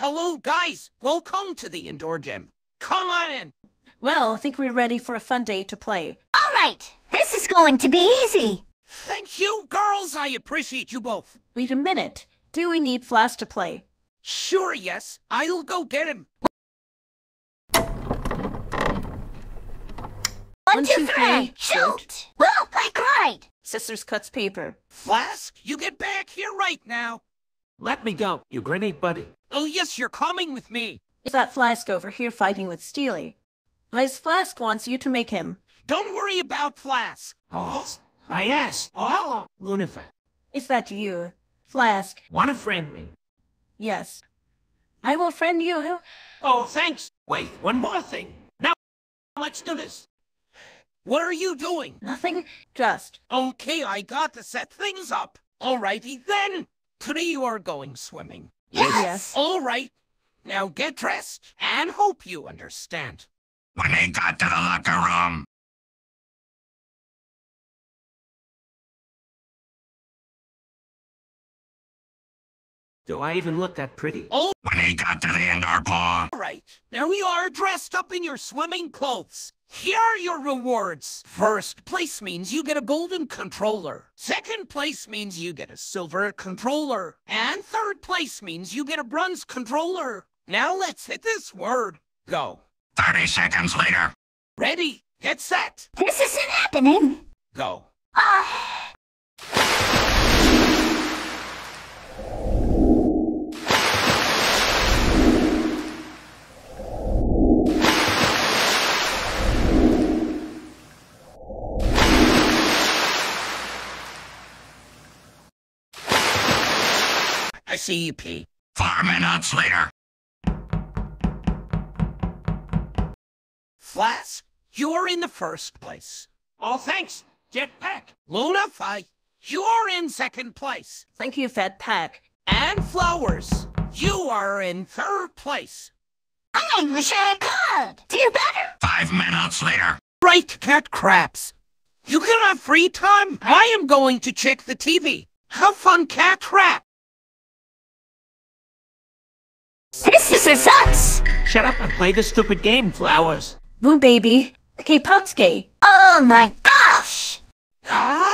Hello, guys. Welcome to the indoor gym. Come on in. Well, I think we're ready for a fun day to play. All right, this is going to be easy. Thank you, girls. I appreciate you both. Wait a minute. Do we need Flask to play? Sure, yes. I'll go get him. One, two, three, shoot! Well, I cried. Scissors cuts paper. Flask, you get back here right now. Let me go, you grenade buddy. Oh, yes, you're coming with me. Is that Flask over here fighting with Steely? His Flask wants you to make him. Don't worry about Flask. Oh, I asked. Oh, hello, Lunnifa. Is that you? Flask? Wanna friend me? Yes. I will friend you. Oh, thanks. Wait, one more thing. Now, let's do this. What are you doing? Nothing. Just. Okay, I got to set things up. Alrighty then. Today you are going swimming. Yes. All right. Now get dressed and hope you understand. When they got to the locker room, Do I even look that pretty? All when they got to the indoor pool, All right, Now you are dressed up in your swimming clothes. Here are your rewards. First place means you get a golden controller. Second place means you get a silver controller. And third place means you get a bronze controller. Now let's hit this word. Go. 30 seconds later, Ready? Get set. This isn't happening. Go. I see you pee. four minutes later, Flask, you're in the first place. Oh, thanks, Jetpack. Lunnifa, you're in second place. Thank you, Fat Pack. And Flowers, you are in third place. I wish I could. Do better. five minutes later, Right, Cat Craps. You can have free time. I am going to check the TV. Have fun, Cat Crap. This is a sucks. Shut up and play the stupid game, Flowers. Boo baby. Okay, Pupsky. Oh my gosh. Ah,